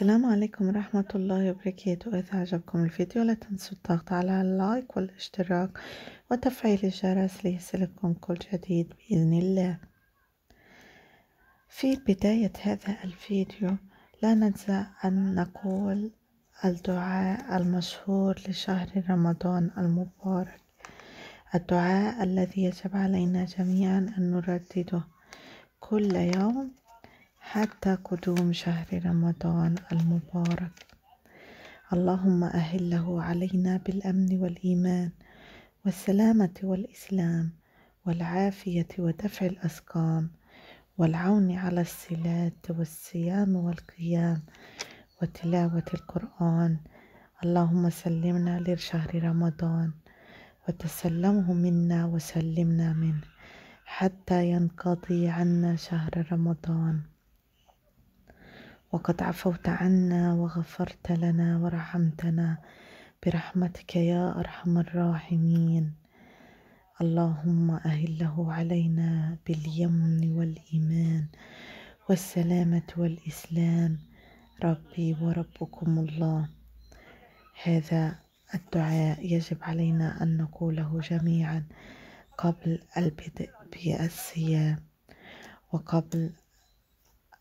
السلام عليكم ورحمة الله وبركاته. إذا عجبكم الفيديو لا تنسوا الضغط على اللايك والاشتراك وتفعيل الجرس ليصلكم كل جديد بإذن الله. في بداية هذا الفيديو لا ننسى أن نقول الدعاء المشهور لشهر رمضان المبارك. الدعاء الذي يجب علينا جميعا أن نردده كل يوم حتى قدوم شهر رمضان المبارك. اللهم أهله علينا بالأمن والإيمان والسلامة والإسلام والعافية ودفع الأسقام والعون على الصلاة والصيام والقيام وتلاوة القرآن. اللهم سلمنا لشهر رمضان وتسلمه منا وسلمنا منه حتى ينقضي عنا شهر رمضان. وقد عفوت عنا وغفرت لنا ورحمتنا. برحمتك يا أرحم الراحمين. اللهم أهله علينا باليمن والإيمان والسلامة والإسلام. ربي وربكم الله. هذا الدعاء يجب علينا أن نقوله جميعا قبل البدء بالصيام وقبل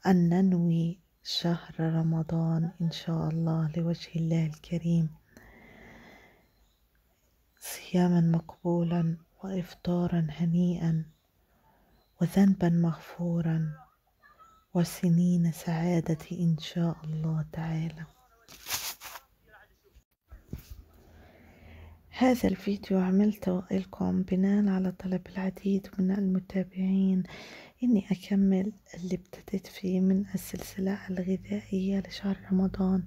أن ننوي شهر رمضان إن شاء الله لوجه الله الكريم. صياما مقبولا وإفطارا هنيئا وذنبا مغفورا وسنين سعادة إن شاء الله تعالى. هذا الفيديو عملته لكم بناء على طلب العديد من المتابعين. إني أكمل اللي ابتديت فيه من السلسلة الغذائية لشهر رمضان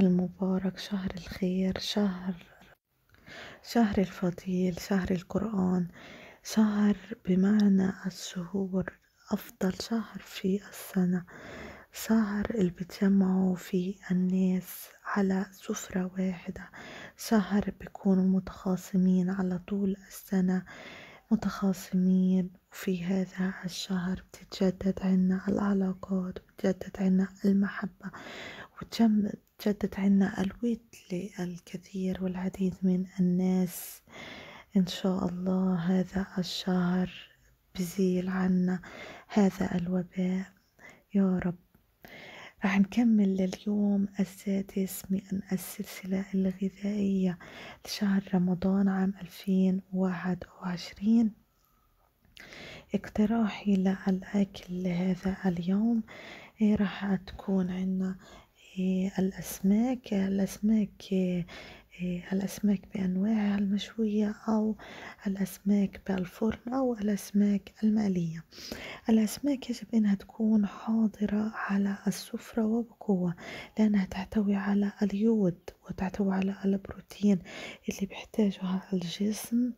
المبارك شهر الخير شهر شهر الفضيل شهر القرآن شهر بمعنى الشهور أفضل شهر في السنة شهر اللي بتجمعوا فيه الناس على سفرة واحدة شهر بيكونوا متخاصمين على طول السنة. متخاصمين وفي هذا الشهر بتتجدد عنا العلاقات وبتجدد عنا المحبة وتجدد عنا الود للكثير والعديد من الناس. إن شاء الله هذا الشهر بزيل عنا هذا الوباء. يا رب. راح نكمل لليوم السادس من السلسلة الغذائية لشهر رمضان عام 2021 اقتراحي للأكل لهذا اليوم إيه راح تكون عنا إيه الأسماك. الأسماك الأسماك بأنواعها المشوية أو الأسماك بالفرن أو الأسماك المقلية. الأسماك يجب أنها تكون حاضرة على السفرة وبقوة لأنها تحتوي على اليود وتحتوي على البروتين اللي بيحتاجها الجسم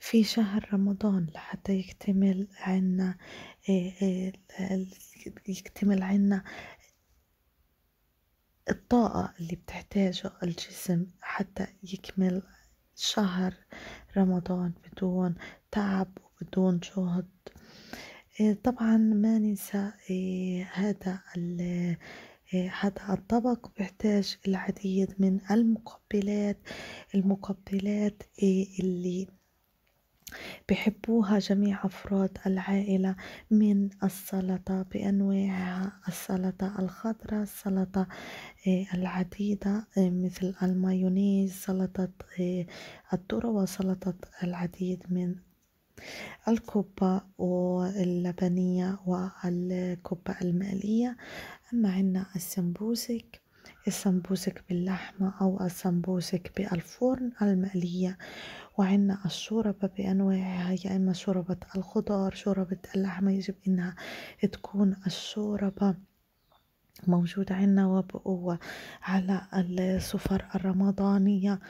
في شهر رمضان لحتى يكتمل عنا يكتمل عنا الطاقة اللي بتحتاجه الجسم حتى يكمل شهر رمضان بدون تعب وبدون جهد. طبعا ما ننسى هذا هذا الطبق بيحتاج العديد من المقبلات المقبلات اللي بحبوها جميع أفراد العائلة من السلطة بأنواعها السلطة الخضراء السلطة آه، العديدة آه، مثل المايونيز سلطة آه، الذرة وسلطة العديد من الكوبا واللبنية والكوبا المقلية أما عنا السمبوسك السمبوسك باللحمة أو السمبوسك بالفرن المقلية. وعنا الشوربة بأنواعها يا إما شوربة الخضار شوربة اللحمة يجب إنها تكون الشوربة موجودة عنا وبقوة على السفر الرمضانية.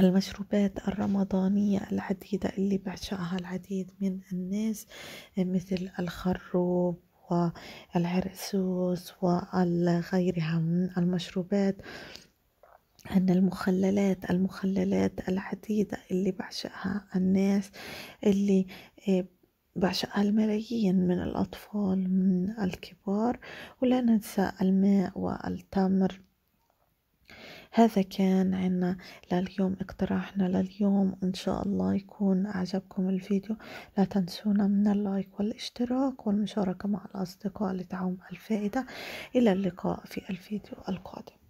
المشروبات الرمضانية العديدة اللي بعشقها العديد من الناس مثل الخروب والعرسوس وغيرها من المشروبات أن المخللات المخللات العديدة اللي بعشقها الناس اللي بعشقها الملايين من الأطفال من الكبار. ولا ننسى الماء والتمر. هذا كان عنا لليوم اقتراحنا لليوم إن شاء الله يكون أعجبكم الفيديو. لا تنسونا من اللايك والاشتراك والمشاركة مع الأصدقاء لتعم الفائدة. إلى اللقاء في الفيديو القادم.